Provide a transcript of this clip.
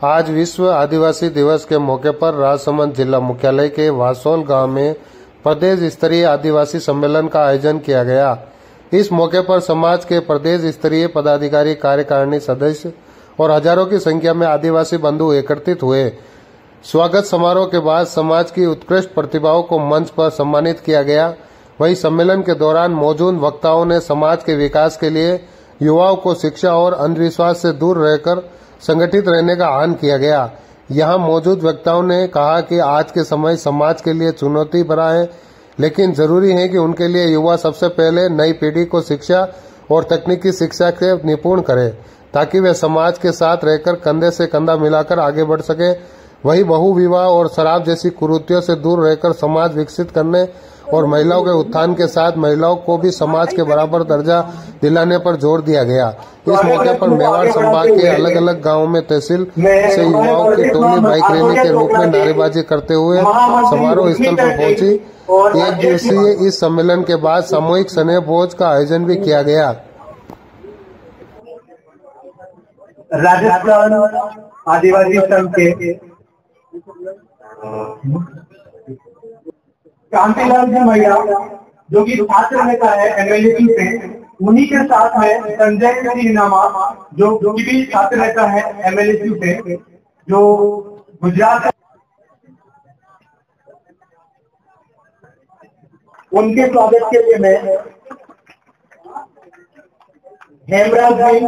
आज विश्व आदिवासी दिवस के मौके पर राजसमंद जिला मुख्यालय के वासोल गाँव में प्रदेश स्तरीय आदिवासी सम्मेलन का आयोजन किया गया। इस मौके पर समाज के प्रदेश स्तरीय पदाधिकारी, कार्यकारिणी सदस्य और हज़ारों की संख्या में आदिवासी बंधु एकत्रित हुए। स्वागत समारोह के बाद समाज की उत्कृष्ट प्रतिभाओं को मंच पर सम्मानित किया गया। वहीं सम्मेलन के दौरान मौजूद वक्ताओं ने समाज के विकास के लिए युवाओं को शिक्षा और अंधविश्वास से दूर रहकर संगठित रहने का आह्वान किया गया। यहाँ मौजूद वक्ताओं ने कहा कि आज के समय समाज के लिए चुनौती भरा है, लेकिन ज़रूरी है कि उनके लिए युवा सबसे पहले नई पीढ़ी को शिक्षा और तकनीकी शिक्षा के निपुण करे, ताकि वे समाज के साथ रहकर कंधे से कंधा मिलाकर आगे बढ़ सके। वही बहुविवाह और शराब जैसी कुरीतियों से दूर रहकर समाज विकसित करने और महिलाओं के उत्थान के साथ महिलाओं को भी समाज के बराबर दर्जा दिलाने पर ज़ोर दिया गया। इस मौके पर मेवाड़ संभाग के अलग अलग गाँवों में तहसील से युवाओं की टोली बाइक रैली के रूप में नारेबाजी करते हुए समारोह स्थल पर पहुँची। एक दिवसीय इस सम्मेलन के बाद सामूहिक स्नेह भोज का आयोजन भी किया गया। राजस्थान आदिवासी संघ के कांतिलाल जी मैया जो कि छात्र नेता है एमएलए से उन्हीं के साथ है संजय सिंह नामा जो भी छात्र रहता है एमएलएसयू पे जो गुजरात उनके स्वागत के लिए मैं हेमराज भाई